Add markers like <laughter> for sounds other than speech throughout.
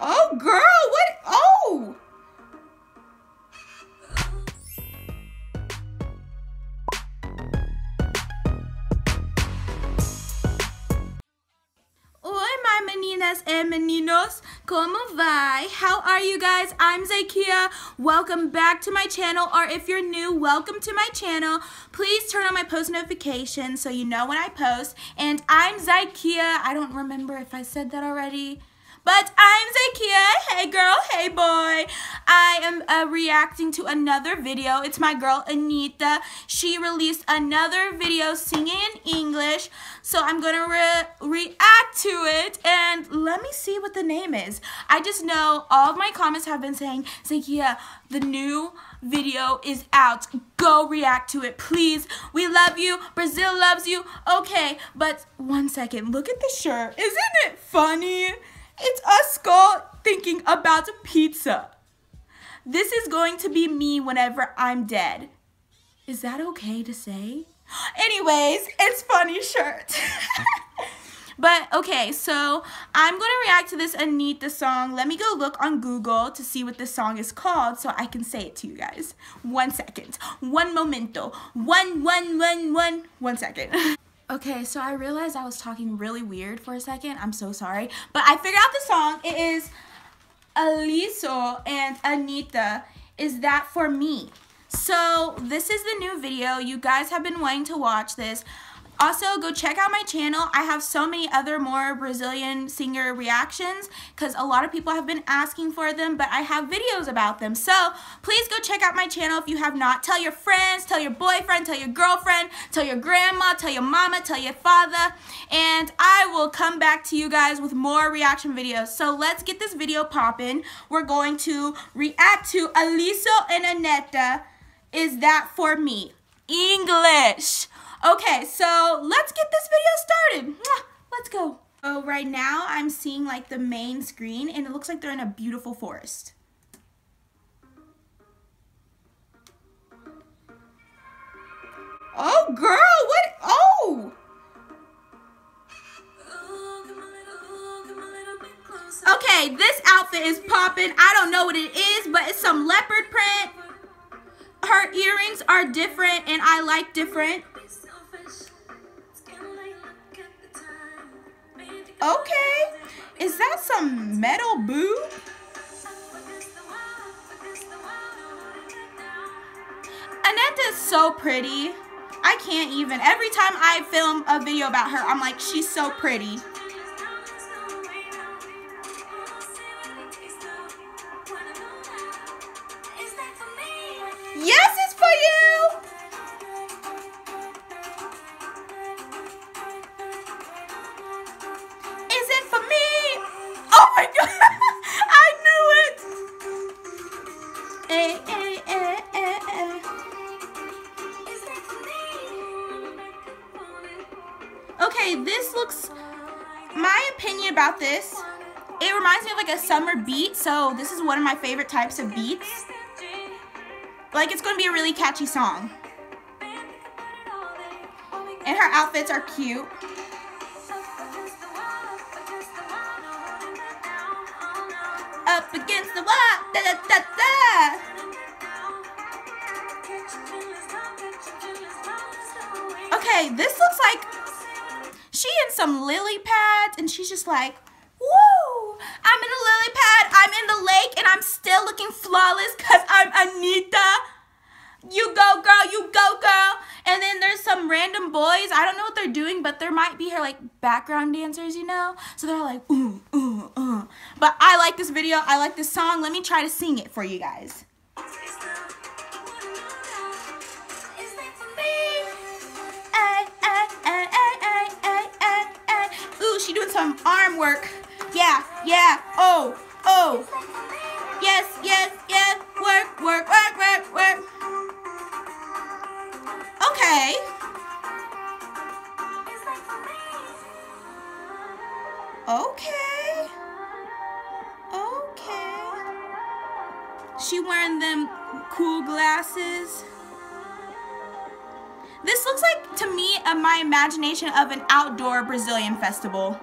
Oh, girl, what? Oh! Oi, my meninas and meninos, como vai? How are you guys? I'm Zykiah. Welcome back to my channel, or if you're new, welcome to my channel. Please turn on my post notifications so you know when I post. And I'm Zykiah. I don't remember if I said that already. But I'm Zykiah. Hey girl, hey boy. I am uh, reacting to another video. It's my girl Anitta. She released another video singing in English. So I'm going to re react to it. And let me see what the name is. I just know all of my comments have been saying, Zykiah, the new video is out. Go react to it, please. We love you. Brazil loves you. Okay, but one second. Look at the shirt. Isn't it funny? It's a skull thinking about pizza. This is going to be me whenever I'm dead. Is that okay to say? <gasps> Anyways, it's funny shirt. <laughs> but okay, so I'm going to react to this Anitta song. Let me go look on Google to see what this song is called so I can say it to you guys. One second. One momento. One, one, one, one. One second. <laughs> Okay, so I realized I was talking really weird for a second. I'm so sorry. But I figured out the song. It is Alesso and Anitta. Is That For Me? So this is the new video. You guys have been wanting to watch this. Also, go check out my channel. I have so many other more Brazilian singer reactions because a lot of people have been asking for them, but I have videos about them. So please go check out my channel if you have not. Tell your friends, tell your boyfriend, tell your girlfriend, tell your grandma, tell your mama, tell your father, and I will come back to you guys with more reaction videos. So let's get this video popping. We're going to react to Alesso and Anitta. Is that for me? English. Okay, so let's get this video started. Let's go. So right now I'm seeing like the main screen and it looks like they're in a beautiful forest. Oh girl, what? Oh! Okay, this outfit is popping. I don't know what it is, but it's some leopard print. Her earrings are different and I like different. Okay. Is that some metal boo? Anitta is so pretty. I can't even. Every time I film a video about her, I'm like, she's so pretty. Okay, this looks... My opinion about this, it reminds me of like a summer beat, so this is one of my favorite types of beats. Like, it's going to be a really catchy song. And her outfits are cute. up against the wall. Da, da, da, da. Okay, this looks like she in some lily pads and she's just like, woo, I'm in a lily pad, I'm in the lake and I'm still looking flawless because I'm Anitta. You go, girl, you go, girl. And then there's some random boys. I don't know what they're doing, but there might be her like background dancers, you know? So they're like, ooh, ooh, ooh. But I like this video. I like this song. Let me try to sing it for you guys. Ooh, she doing some arm work. Yeah, yeah. Oh, oh. Yes, yes, yes. Work, work, work, work, work. Okay. Okay. Okay. She wearing them cool glasses looks like, to me, uh, my imagination of an outdoor Brazilian festival.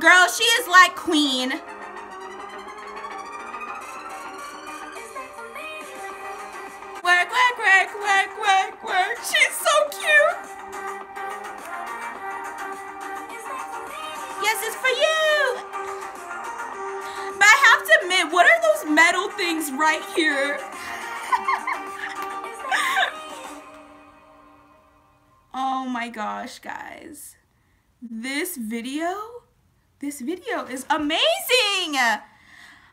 Girl, she is like queen. My gosh, guys. This video, this video is amazing.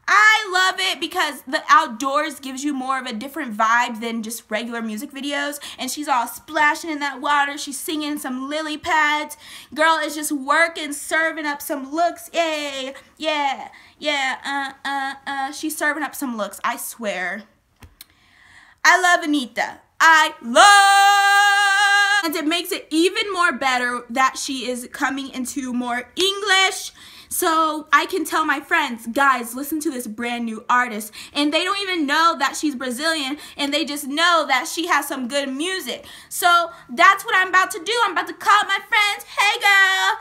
I love it because the outdoors gives you more of a different vibe than just regular music videos. And she's all splashing in that water. She's singing some lily pads. Girl is just working, serving up some looks. Yay. Yeah. Yeah. Uh, uh, uh. She's serving up some looks. I swear. I love Anitta. I love. And it makes it even more better that she is coming into more English so I can tell my friends, guys, listen to this brand new artist. And they don't even know that she's Brazilian and they just know that she has some good music. So that's what I'm about to do. I'm about to call my friends, hey girl,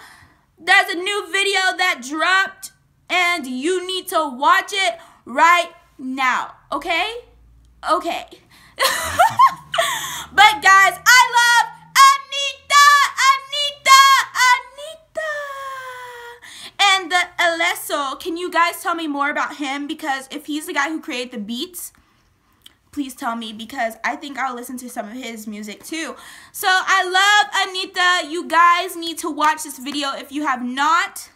there's a new video that dropped and you need to watch it right now, okay? Okay. <laughs> <laughs> me more about him? Because if he's the guy who created the beats, please tell me because I think I'll listen to some of his music too. So I love Anitta. You guys need to watch this video if you have not.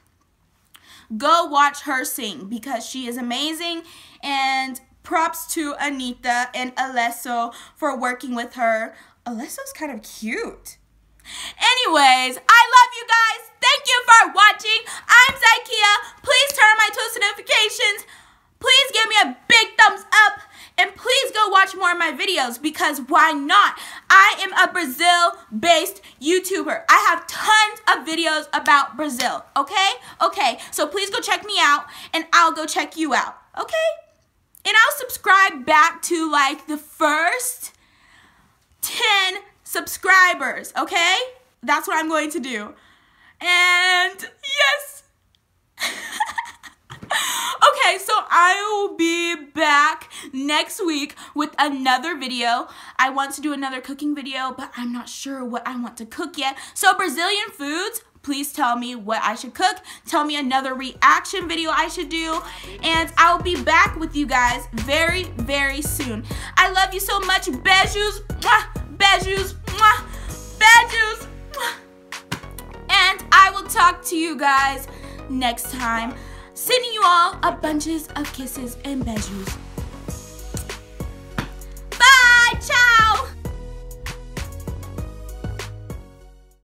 Go watch her sing because she is amazing and props to Anitta and Alesso for working with her. Alesso's kind of cute. Anyways, I love you guys. Thank you for watching. I'm Zykiah. Please turn on my toast notifications. Please give me a big thumbs up. And please go watch more of my videos because why not? I am a Brazil-based YouTuber. I have tons of videos about Brazil, okay? Okay, so please go check me out and I'll go check you out, okay? And I'll subscribe back to like the first 10 subscribers, okay? That's what I'm going to do. And yes. <laughs> okay, so I will be back next week with another video. I want to do another cooking video, but I'm not sure what I want to cook yet. So Brazilian foods, please tell me what I should cook. Tell me another reaction video I should do. And I'll be back with you guys very, very soon. I love you so much. Beijos. Beijos. Beijos. And I will talk to you guys next time. Sending you all a bunches of kisses and beijos.